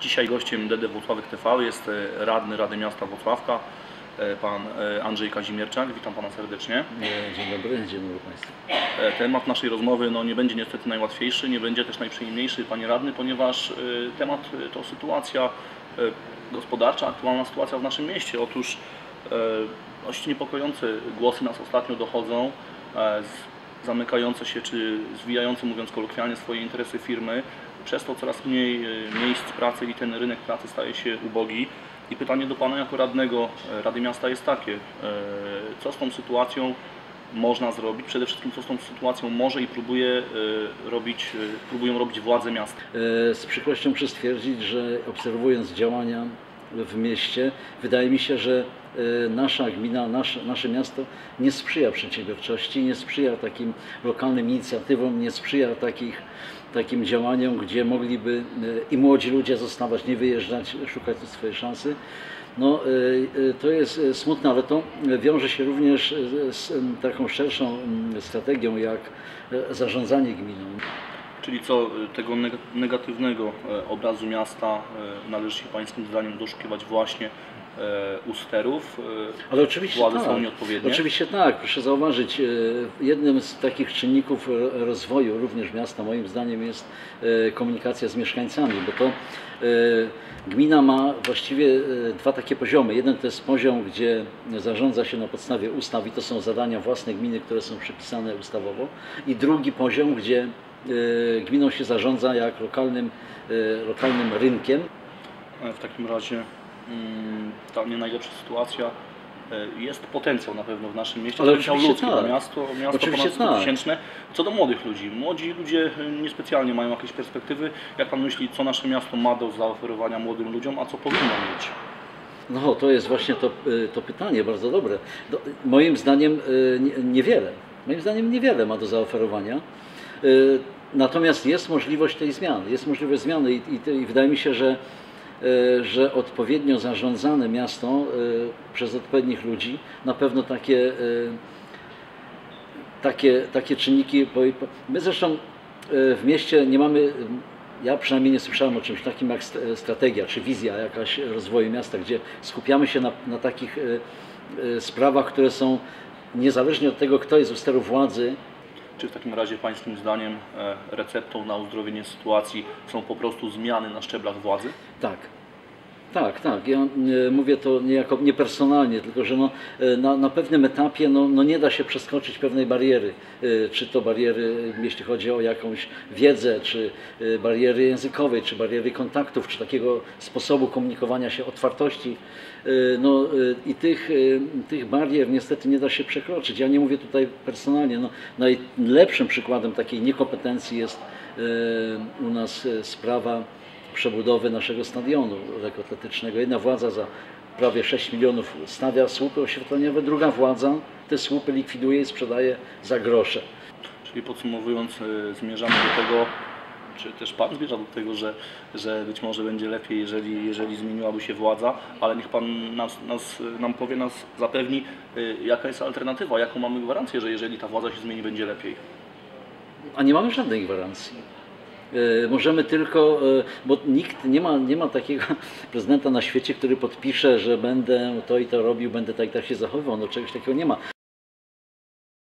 Dzisiaj gościem DD Włocławek TV jest e, radny Rady Miasta Włocławka, e, pan e, Andrzej Kazimierczak. Witam pana serdecznie. Dzień dobry, dzień dobry Państwu. Temat naszej rozmowy no, nie będzie niestety najłatwiejszy, nie będzie też najprzyjemniejszy, panie radny, ponieważ temat to sytuacja gospodarcza, aktualna sytuacja w naszym mieście. Otóż dość niepokojące głosy nas ostatnio dochodzą, zamykające się czy zwijające, mówiąc kolokwialnie, swoje interesy firmy. Przez to coraz mniej e, miejsc pracy i ten rynek pracy staje się ubogi. I pytanie do Pana jako radnego e, Rady Miasta jest takie, e, co z tą sytuacją można zrobić? Przede wszystkim co z tą sytuacją może i próbuje robić, próbują robić władze miasta? Z przykrością muszę stwierdzić, że obserwując działania w mieście, wydaje mi się, że e, nasza gmina, nasze, nasze miasto nie sprzyja przedsiębiorczości, nie sprzyja takim lokalnym inicjatywom, nie sprzyja takich, takim działaniom, gdzie mogliby e, i młodzi ludzie zostawać, nie wyjeżdżać, szukać swojej szansy. No, e, to jest smutne, ale to wiąże się również z taką szerszą strategią jak zarządzanie gminą. Czyli co e, tego neg- negatywnego e, obrazu miasta e, należy się Pańskim zdaniem doszukiwać właśnie u sterów? Ale oczywiście Władze tak. są nieodpowiednie? Oczywiście tak, proszę zauważyć, jednym z takich czynników rozwoju również miasta moim zdaniem jest komunikacja z mieszkańcami, bo to gmina ma właściwie dwa takie poziomy. Jeden to jest poziom, gdzie zarządza się na podstawie ustaw i to są zadania własne gminy, które są przypisane ustawowo i drugi poziom, gdzie gminą się zarządza jak lokalnym, e, lokalnym rynkiem, E, W takim razie mm, ta nie najlepsza sytuacja. e, Jest potencjał na pewno w naszym mieście, Ale potencjał ludzki, tak. miasto, miasto Oczywiście ponad 100 tak. Co do młodych ludzi, młodzi ludzie e, niespecjalnie mają jakieś perspektywy. Jak Pan myśli, co nasze miasto ma do zaoferowania młodym ludziom, a co powinno mieć? No to jest właśnie to, y, to pytanie, bardzo dobre. Do, moim zdaniem y, nie- niewiele. Moim zdaniem niewiele ma do zaoferowania. Y, Natomiast jest możliwość tej zmiany. Jest możliwość zmiany i, i, i wydaje mi się, że, y, że odpowiednio zarządzane miasto y, przez odpowiednich ludzi na pewno takie, takie, takie czynniki. My zresztą w mieście nie mamy, ja przynajmniej nie słyszałem o czymś takim jak st- strategia czy wizja jakaś rozwoju miasta, gdzie skupiamy się na, na takich sprawach, które są niezależnie od tego, kto jest u steru władzy, Czy w takim razie Pańskim zdaniem e, receptą na uzdrowienie sytuacji są po prostu zmiany na szczeblach władzy? Tak. Tak, tak. Ja e, mówię to niejako niepersonalnie, tylko że no, e, na, na pewnym etapie no, no nie da się przeskoczyć pewnej bariery. E, Czy to bariery, jeśli chodzi o jakąś wiedzę, czy bariery językowej, czy bariery kontaktów, czy takiego sposobu komunikowania się, otwartości. No, I tych, tych barier niestety nie da się przekroczyć. Ja nie mówię tutaj personalnie. No, najlepszym przykładem takiej niekompetencji jest u nas sprawa przebudowy naszego stadionu lekkoatletycznego. Jedna władza za prawie 6 milionów stawia słupy oświetleniowe, druga władza te słupy likwiduje i sprzedaje za grosze. Czyli podsumowując, e, zmierzamy do tego, czy też Pan zmierza do tego, że, że być może będzie lepiej, jeżeli, jeżeli zmieniłaby się władza, ale niech Pan nas, nas, nam powie, nas zapewni, e, jaka jest alternatywa, jaką mamy gwarancję, że jeżeli ta władza się zmieni, będzie lepiej. A nie mamy żadnej gwarancji. E, Możemy tylko, e, bo nikt nie ma, nie ma takiego prezydenta na świecie, który podpisze, że będę to i to robił, będę tak i tak się zachowywał. No czegoś takiego nie ma.